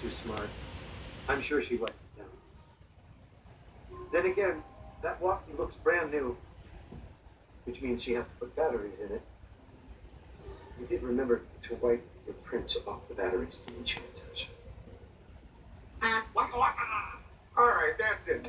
too smart. I'm sure she wiped it down. Then again, that walkie looks brand new, which means she had to put batteries in it. You did remember to wipe the prints off the batteries, didn't you, Natasha? All right, that's it.